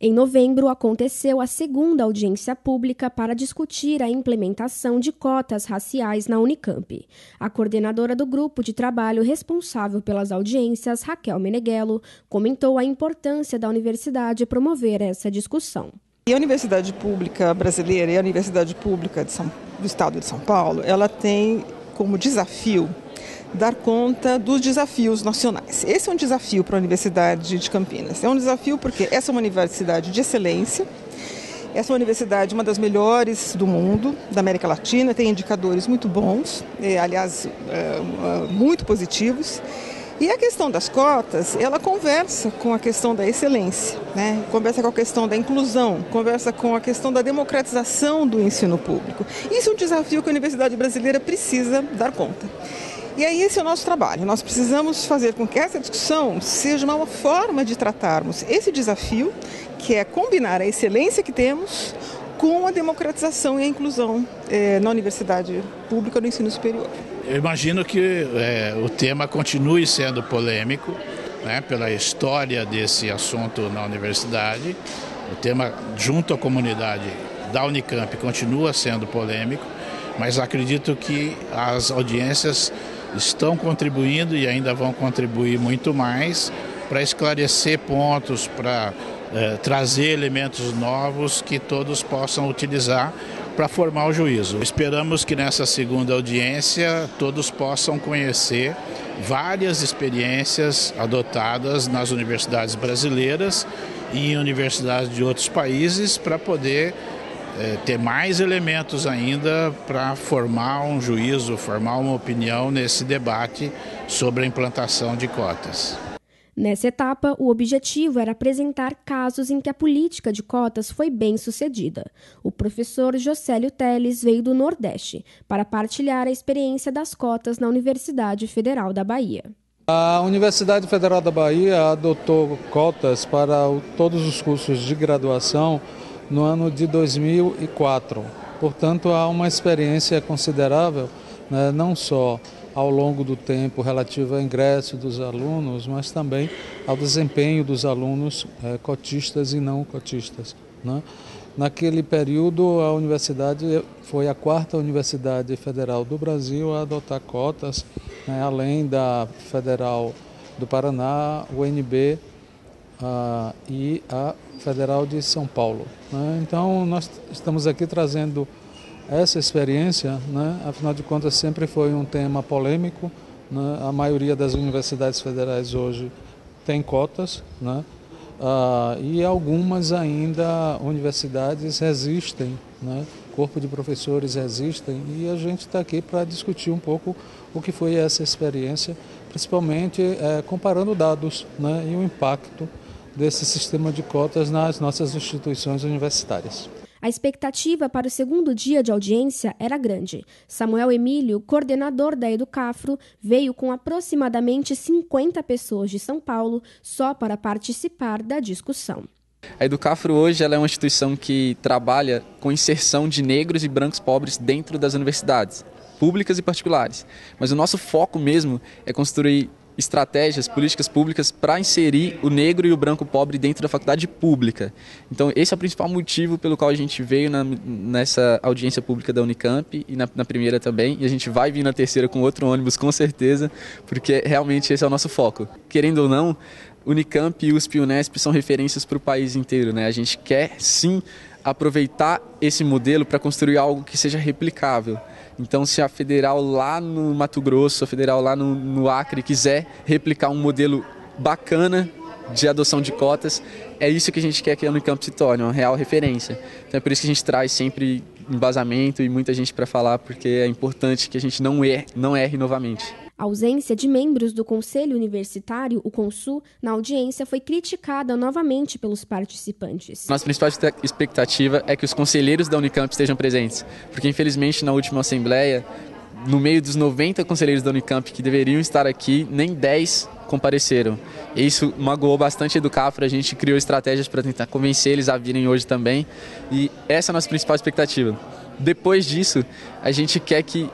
Em novembro, aconteceu a segunda audiência pública para discutir a implementação de cotas raciais na Unicamp. A coordenadora do grupo de trabalho responsável pelas audiências, Raquel Meneghello, comentou a importância da universidade promover essa discussão. E a Universidade Pública Brasileira e a Universidade Pública São, do Estado de São Paulo, ela tem como desafio dar conta dos desafios nacionais. Esse é um desafio para a Universidade de Campinas. É um desafio porque essa é uma universidade de excelência, essa é uma universidade, uma das melhores do mundo, da América Latina, tem indicadores muito bons, eh, aliás, eh, muito positivos. E a questão das cotas, ela conversa com a questão da excelência, né? conversa com a questão da inclusão, conversa com a questão da democratização do ensino público. Isso é um desafio que a Universidade Brasileira precisa dar conta. E aí esse é o nosso trabalho. Nós precisamos fazer com que essa discussão seja uma forma de tratarmos esse desafio, que é combinar a excelência que temos com a democratização e a inclusão eh, na universidade pública do ensino superior. Eu imagino que é, o tema continue sendo polêmico, né, pela história desse assunto na universidade. O tema, junto à comunidade da Unicamp, continua sendo polêmico, mas acredito que as audiências estão contribuindo e ainda vão contribuir muito mais para esclarecer pontos, para eh, trazer elementos novos que todos possam utilizar para formar o juízo. Esperamos que nessa segunda audiência todos possam conhecer várias experiências adotadas nas universidades brasileiras e em universidades de outros países para poder é, ter mais elementos ainda para formar um juízo, formar uma opinião nesse debate sobre a implantação de cotas. Nessa etapa, o objetivo era apresentar casos em que a política de cotas foi bem sucedida. O professor Josélio Teles veio do Nordeste para partilhar a experiência das cotas na Universidade Federal da Bahia. A Universidade Federal da Bahia adotou cotas para todos os cursos de graduação no ano de 2004. Portanto, há uma experiência considerável, né, não só ao longo do tempo relativo ao ingresso dos alunos, mas também ao desempenho dos alunos é, cotistas e não cotistas. Né? Naquele período, a universidade foi a quarta universidade federal do Brasil a adotar cotas, né, além da Federal do Paraná, UNB uh, e a Federal de São Paulo. Né? Então, nós estamos aqui trazendo essa experiência, né? afinal de contas, sempre foi um tema polêmico. Né? A maioria das universidades federais hoje tem cotas, né? Uh, e algumas ainda universidades resistem, né? corpo de professores resistem, e a gente está aqui para discutir um pouco o que foi essa experiência, principalmente é, comparando dados né? e o impacto desse sistema de cotas nas nossas instituições universitárias. A expectativa para o segundo dia de audiência era grande. Samuel Emílio, coordenador da Educafro, veio com aproximadamente 50 pessoas de São Paulo só para participar da discussão. A Educafro hoje é uma instituição que trabalha com inserção de negros e brancos pobres dentro das universidades, públicas e particulares. Mas o nosso foco mesmo é construir estratégias, políticas públicas para inserir o negro e o branco pobre dentro da faculdade pública. Então, esse é o principal motivo pelo qual a gente veio na, nessa audiência pública da Unicamp e na, na, primeira também. E a gente vai vir na terceira com outro ônibus, com certeza, porque realmente esse é o nosso foco. Querendo ou não, Unicamp e USP e Unesp são referências para o país inteiro. Né? A gente quer sim aproveitar esse modelo para construir algo que seja replicável. Então, se a federal lá no Mato Grosso, a federal lá no, no Acre quiser replicar um modelo bacana de adoção de cotas, é isso que a gente quer que a Unicamp se torne, uma real referência. Então é por isso que a gente traz sempre embasamento e muita gente para falar, porque é importante que a gente não erre, não erre novamente. A ausência de membros do Conselho Universitário, o CONSU, na audiência foi criticada novamente pelos participantes. Nossa principal expectativa é que os conselheiros da Unicamp estejam presentes, porque infelizmente na última assembleia, no meio dos 90 conselheiros da Unicamp que deveriam estar aqui, nem 10 compareceram. Isso magoou bastante a Educafra, a gente criou estratégias para tentar convencer eles a virem hoje também, e essa é a nossa principal expectativa. Depois disso, a gente quer que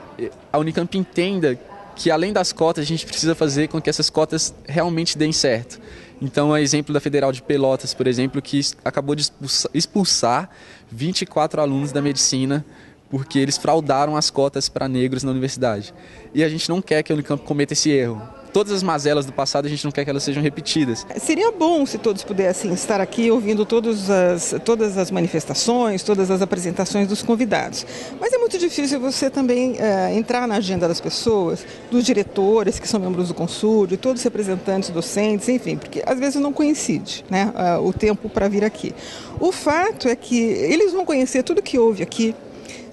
a Unicamp entenda que além das cotas, a gente precisa fazer com que essas cotas realmente deem certo. Então, é exemplo da Federal de Pelotas, por exemplo, que acabou de expulsar 24 alunos da medicina porque eles fraudaram as cotas para negros na universidade. E a gente não quer que a Unicamp cometa esse erro todas as mazelas do passado a gente não quer que elas sejam repetidas. Seria bom se todos pudessem estar aqui ouvindo todas as, todas as manifestações, todas as apresentações dos convidados. Mas é muito difícil você também é, entrar na agenda das pessoas, dos diretores que são membros do Consul, de todos os representantes docentes, enfim, porque às vezes não coincide né, o tempo para vir aqui. O fato é que eles vão conhecer tudo que houve aqui,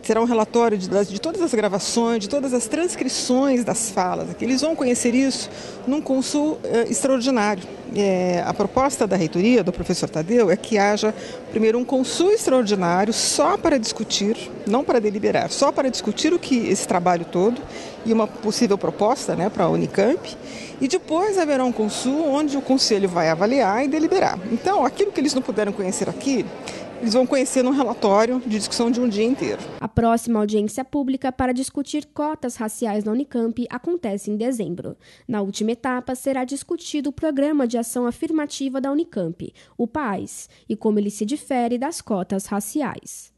será um relatório de, de, todas as gravações, de todas as transcrições das falas. Eles vão conhecer isso num consul eh, extraordinário. É, a proposta da reitoria, do professor Tadeu, é que haja primeiro um consul extraordinário só para discutir, não para deliberar, só para discutir o que esse trabalho todo e uma possível proposta né, para a Unicamp. E depois haverá um consul onde o conselho vai avaliar e deliberar. Então, aquilo que eles não puderam conhecer aqui, eles vão conhecer num relatório de discussão de um dia inteiro. A próxima audiência pública para discutir cotas raciais na Unicamp acontece em dezembro. Na última etapa, será discutido o Programa de Ação Afirmativa da Unicamp, o PAIS, e como ele se difere das cotas raciais.